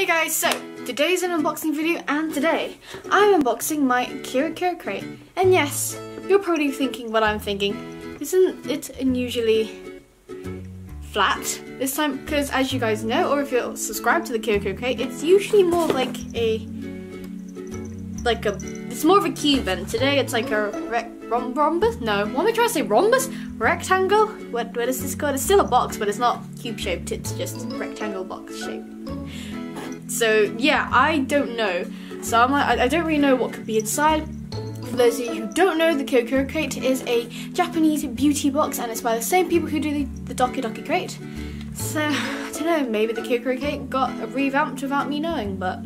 Hey guys, so today's an unboxing video and today I'm unboxing my Kira Kira crate. And yes, you're probably thinking what I'm thinking. Isn't it unusually flat this time? Because as you guys know, or if you're subscribed to the Kira Kira crate, it's usually more like a like a it's more of a cube and today it's like a rom rhombus no what am I trying to say rhombus rectangle what what is this called it's still a box but it's not cube shaped it's just rectangle box shaped so yeah, I don't know. So I'm like, I, don't really know what could be inside. For those of you who don't know, the Kira Kira Crate is a Japanese beauty box and it's by the same people who do the, the Doki Doki Crate. So, I don't know, maybe the Kira Kira Crate got revamped without me knowing, but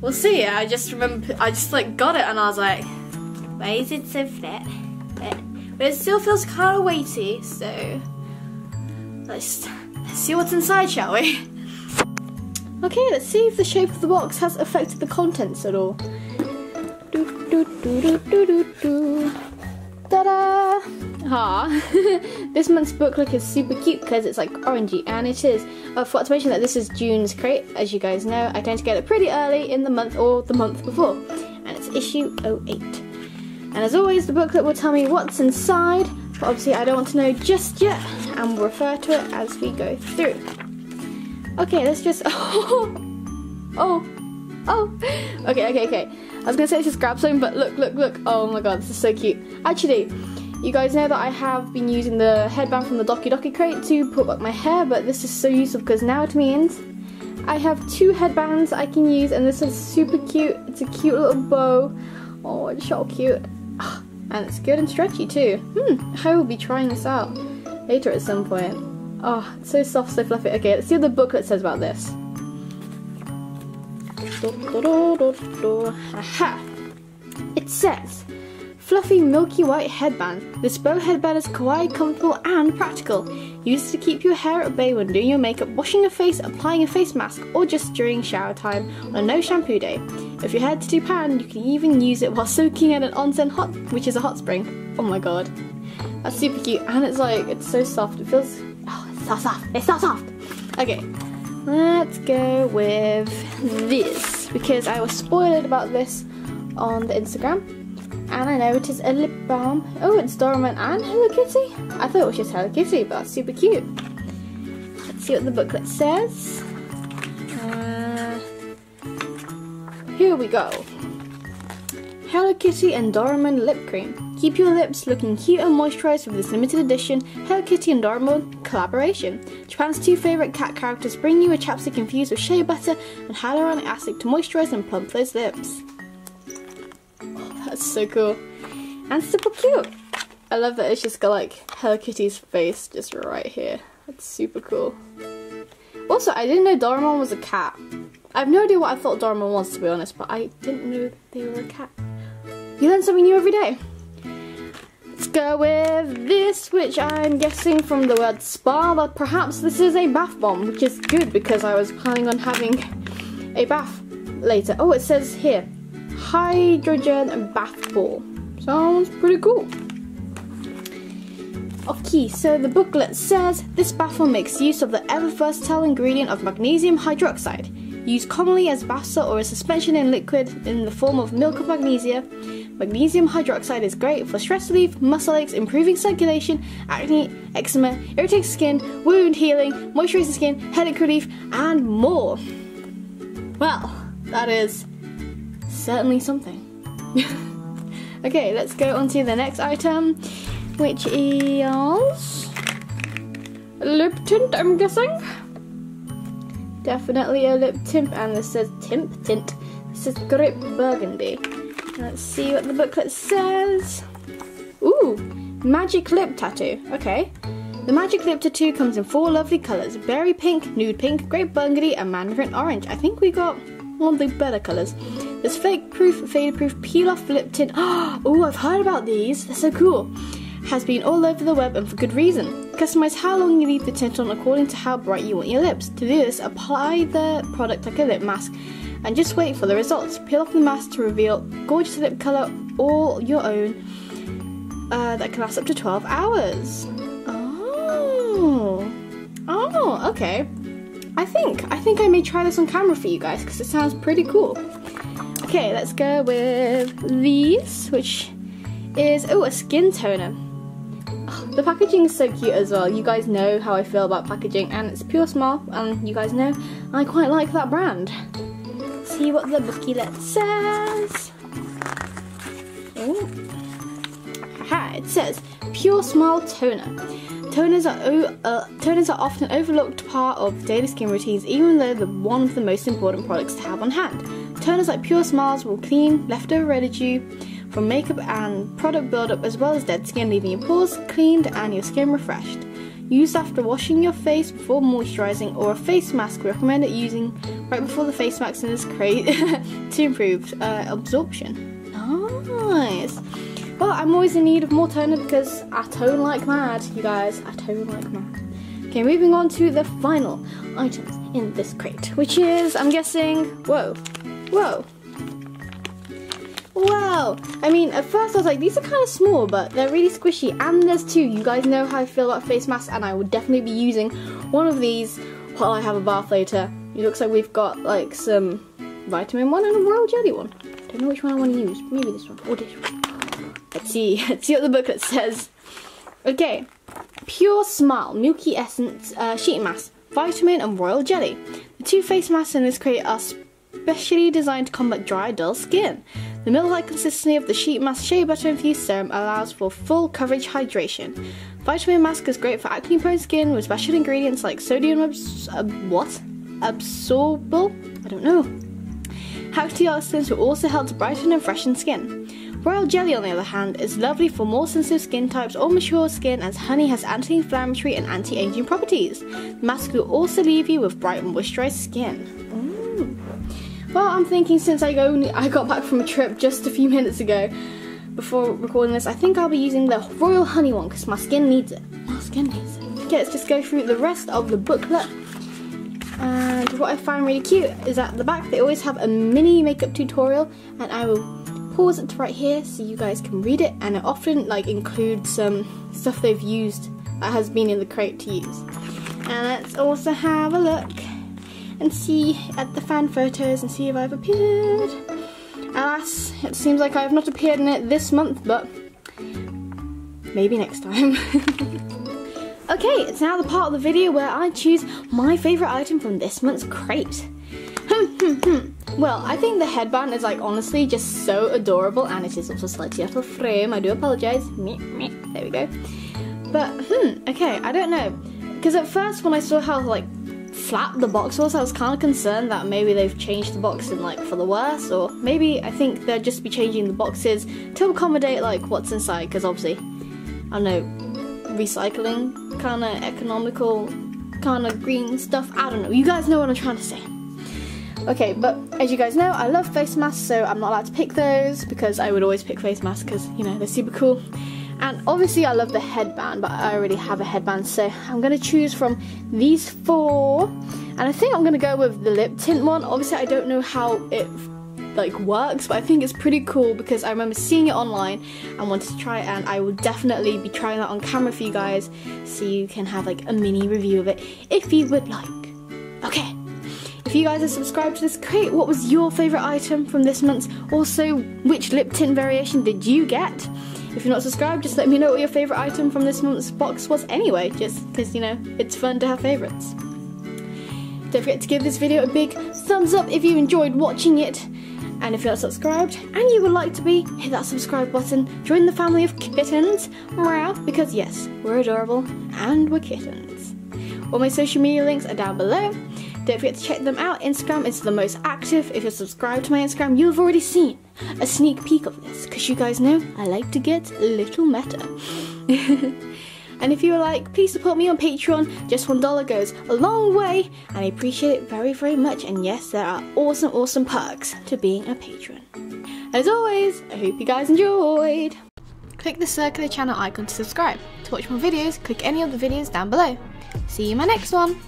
we'll see. I just remember, I just like got it and I was like, why is it so flat? But it still feels kind of weighty, so let's, let's see what's inside, shall we? Okay, let's see if the shape of the box has affected the contents at all. Do, do, do, do, do, do, do. Ta-da! Ah, this month's booklet is super cute because it's like orangey, and it is. I forgot to mention that this is June's crate. As you guys know, I tend to get it pretty early in the month or the month before, and it's issue 08. And as always, the booklet will tell me what's inside, but obviously I don't want to know just yet, and we'll refer to it as we go through. Okay, let's just. Oh, oh, oh. Okay, okay, okay. I was gonna say let's just grab something, but look, look, look. Oh my god, this is so cute. Actually, you guys know that I have been using the headband from the Doki Doki crate to put up my hair, but this is so useful because now it means I have two headbands I can use, and this is super cute. It's a cute little bow. Oh, it's so cute. And it's good and stretchy too. Hmm, I will be trying this out later at some point. Oh, it's so soft, so fluffy. Okay, let's see what the booklet says about this. Aha! It says, Fluffy milky white headband. This bow headband is kawaii, comfortable, and practical. Use it to keep your hair at bay when doing your makeup, washing your face, applying a face mask, or just during shower time on a no shampoo day. If you're head to Japan, you can even use it while soaking in an onsen hot, which is a hot spring. Oh my god. That's super cute, and it's like, it's so soft. It feels so soft. It's so soft. Okay, let's go with this because I was spoiled about this on the Instagram. And I know it is a lip balm. Oh, it's Doraemon and Hello Kitty. I thought it was just Hello Kitty, but that's super cute. Let's see what the booklet says. Uh, here we go. Hello Kitty and Doraemon Lip Cream. Keep your lips looking cute and moisturized with this limited edition Hello Kitty and Doraemon collaboration. Japan's two favorite cat characters bring you a chapstick infused with shea butter and hyaluronic acid to moisturize and plump those lips. Oh, that's so cool. And super cute. I love that it's just got like Hello Kitty's face just right here. That's super cool. Also, I didn't know Doraemon was a cat. I have no idea what I thought Doraemon was to be honest, but I didn't know they were a cat. You learn something new every day. Let's go with which I'm guessing from the word spa, but perhaps this is a bath bomb, which is good because I was planning on having a bath later. Oh, it says here, hydrogen bath ball. Sounds pretty cool. Okay, so the booklet says this bath bomb makes use of the ever versatile ingredient of magnesium hydroxide. Used commonly as salt or a suspension in liquid in the form of milk of magnesia, Magnesium hydroxide is great for stress relief, muscle aches, improving circulation, acne, eczema, irritated skin, wound healing, moisturizing skin, headache relief, and more. Well, that is certainly something. okay, let's go on to the next item, which is lip tint, I'm guessing. Definitely a lip tint, and this says Timp Tint. This is Grape Burgundy. Let's see what the booklet says. Ooh, magic lip tattoo. Okay. The magic lip tattoo comes in four lovely colours berry pink, nude pink, grape burgundy, and mandarin orange. I think we got one of the better colours. This fake proof, faded proof, peel off lip tint. Oh, I've heard about these. They're so cool. Has been all over the web and for good reason. Customize how long you leave the tint on according to how bright you want your lips. To do this, apply the product like a lip mask and just wait for the results. Peel off the mask to reveal gorgeous lip colour all your own uh, that can last up to 12 hours. Oh, oh, okay. I think, I think I may try this on camera for you guys because it sounds pretty cool. Okay, let's go with these, which is, oh, a skin toner. The packaging is so cute as well. You guys know how I feel about packaging and it's Pure Smile and you guys know I quite like that brand. See what the booklet says. Oh. Aha, it says Pure Smile Toner. Toners are, uh, toners are often overlooked part of daily skin routines even though they're one of the most important products to have on hand. Toners like Pure Smiles will clean leftover residue from makeup and product buildup as well as dead skin, leaving your pores cleaned and your skin refreshed. Use after washing your face before moisturizing or a face mask, we recommend it using right before the face mask in this crate to improve uh, absorption. Nice. Well, I'm always in need of more toner because I tone like mad, you guys. I tone like mad. Okay, moving on to the final items in this crate, which is, I'm guessing, whoa, whoa, Wow! I mean, at first I was like, these are kind of small, but they're really squishy. And there's two. You guys know how I feel about face masks, and I would definitely be using one of these while I have a bath later. It looks like we've got like some vitamin one and a royal jelly one. Don't know which one I want to use. Maybe this one or this one. Let's see. Let's see what the booklet says. Okay. Pure Smile Milky Essence uh, Sheet Mask, Vitamin and Royal Jelly. The two face masks in this crate are specially designed to combat dry, dull skin. The milk-like consistency of the sheet mask shea butter infused serum allows for full coverage hydration. Vitamin mask is great for acne-prone skin with special ingredients like sodium abs- uh, what? Absorbable? I don't know. Antioxidants will also help to brighten and freshen skin. Royal Jelly, on the other hand, is lovely for more sensitive skin types or mature skin as honey has anti-inflammatory and anti-aging properties. The mask will also leave you with bright and moisturized skin. Well, I'm thinking since I go, I got back from a trip just a few minutes ago before recording this, I think I'll be using the Royal Honey one because my skin needs it. My skin needs it. Okay, let's just go through the rest of the booklet. And what I find really cute is at the back they always have a mini makeup tutorial and I will pause it right here so you guys can read it and it often like includes some um, stuff they've used that has been in the crate to use. And let's also have a look and see at the fan photos and see if I've appeared. Alas, it seems like I have not appeared in it this month, but maybe next time. okay, it's now the part of the video where I choose my favourite item from this month's crate. well, I think the headband is like honestly just so adorable and it is also slightly out of frame. I do apologise. There we go. But, hmm, okay, I don't know. Because at first when I saw how like flat the box was, I was kind of concerned that maybe they've changed the box in like for the worse, or maybe I think they'll just be changing the boxes to accommodate like what's inside, because obviously, I don't know, recycling, kind of economical, kind of green stuff. I don't know. You guys know what I'm trying to say. Okay, but as you guys know, I love face masks, so I'm not allowed to pick those because I would always pick face masks because, you know, they're super cool. And obviously I love the headband, but I already have a headband, so I'm to choose from these four. And I think I'm to go with the lip tint one. Obviously I don't know how it like works but I think it's pretty cool because I remember seeing it online and wanted to try it and I will definitely be trying that on camera for you guys so you can have like a mini review of it if you would like. Okay, if you guys are subscribed to this crate, what was your favourite item from this month? Also, which lip tint variation did you get? If you're not subscribed, just let me know what your favourite item from this month's box was anyway, just because, you know, it's fun to have favourites. Don't forget to give this video a big thumbs up if you enjoyed watching it. And if you're not subscribed and you would like to be, hit that subscribe button, join the family of kittens, meow, because yes, we're adorable and we're kittens. All my social media links are down below. Don't forget to check them out. Instagram is the most active. If you're subscribed to my Instagram, you've already seen a sneak peek of this, because you guys know I like to get a little meta. and if you are like, please support me on Patreon, just one dollar goes a long way, and I appreciate it very, very much. And yes, there are awesome, awesome perks to being a patron. As always, I hope you guys enjoyed. Click the circular channel icon to subscribe. To watch more videos, click any of the videos down below. See you in my next one.